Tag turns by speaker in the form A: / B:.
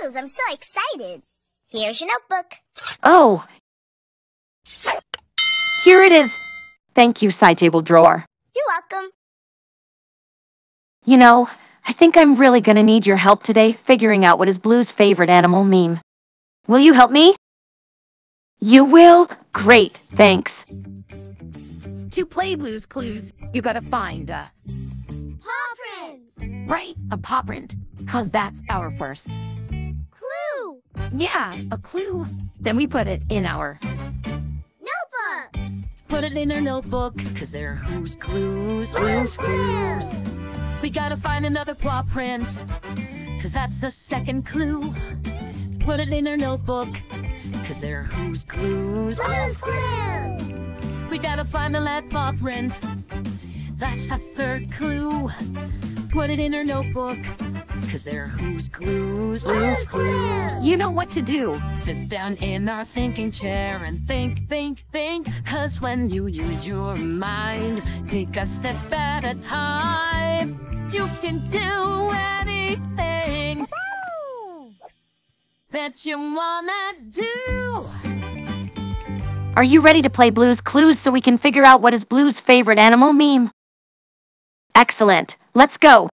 A: clues. I'm so excited. Here's your notebook.
B: Oh. Here it is. Thank you, side table drawer.
A: You're welcome.
B: You know, I think I'm really gonna need your help today figuring out what is Blue's favorite animal meme. Will you help me? You will? Great, thanks.
C: To play Blue's Clues, you gotta find a,
A: Paw prints.
C: right, a paw print. Cause that's our first. Yeah, a clue. Then we put it in our,
A: Notebook.
C: put it in our notebook. Cause they're Blue's Clues, Blue's Clues. We gotta find another paw print. Cause that's the second clue. Put it in our notebook. Cause they're Blue's Clues.
A: Blue's Clues.
C: We gotta find the lead paw print. That's the third clue. Put it in our notebook. Cause they're Blue's Clues, Blue's Clues. You know what to do. Sit down in our thinking chair and think, think, think. Cause when you use your mind, take a step at a time. You can do anything that you wanna do.
B: Are you ready to play Blue's Clues so we can figure out what is Blue's favorite animal meme? Excellent. Let's go.